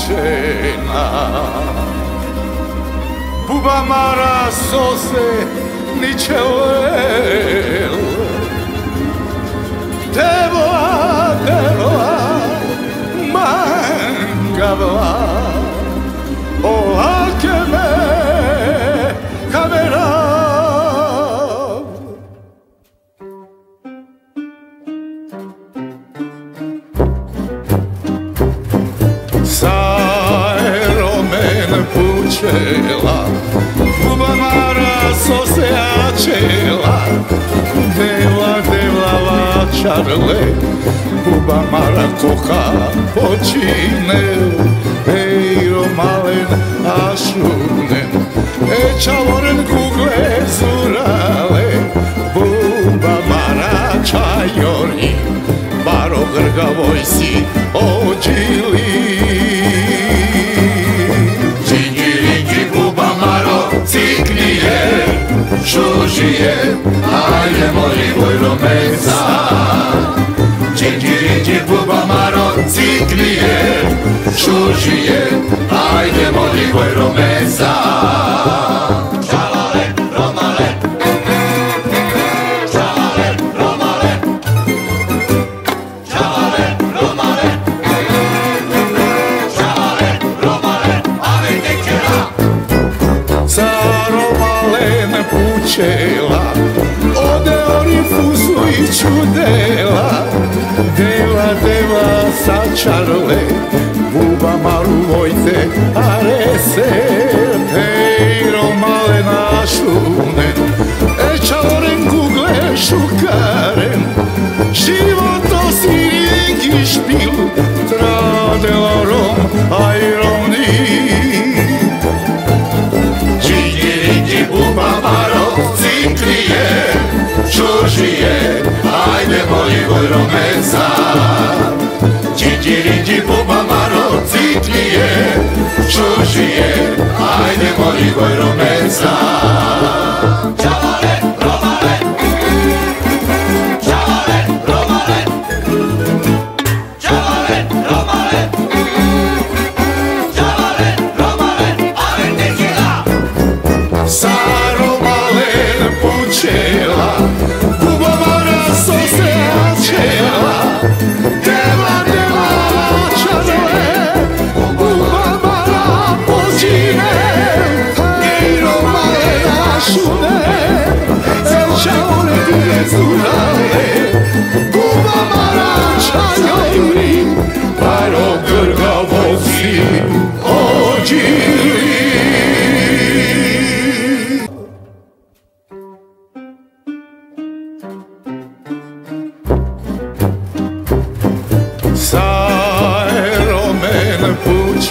чена. Буба мара сосе ничеле учила, Бубамара сосе очила, Дева, девлава, чарле, Бубамара коха, очинел, Эй, ромален, ашунен, Эй, чаворен кукле, зурале, Бубамара чайори, Баро гргавойси, очинел, ajde mori vojro mesa Čingiringi buba maro ciklije Šužije, ajde mori vojro mesa Čalale, romale. Čalale, romale. Čalale, romale. Čalale, romale, pučela Orifusu i čudela Deva, deva sačarle Buba maru vojte arese Ejro malena šunen E Čužije, ajde moli vojro mesa Čingiringi buba maro ciklije Čužije, ajde moli vojro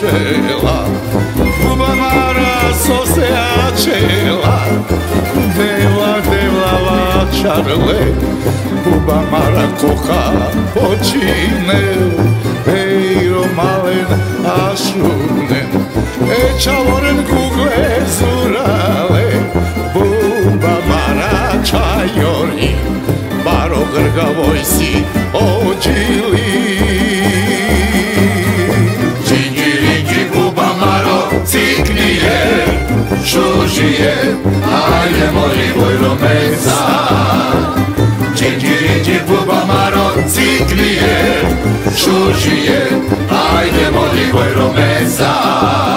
načela Ljubavara so se načela Deva, deva, vačarle Ljubavara koha počinel eiro malen echa Ečavoren kugle zurale Ljubavara čajori Baro grgavoj Božije, ajde molimo i romeza.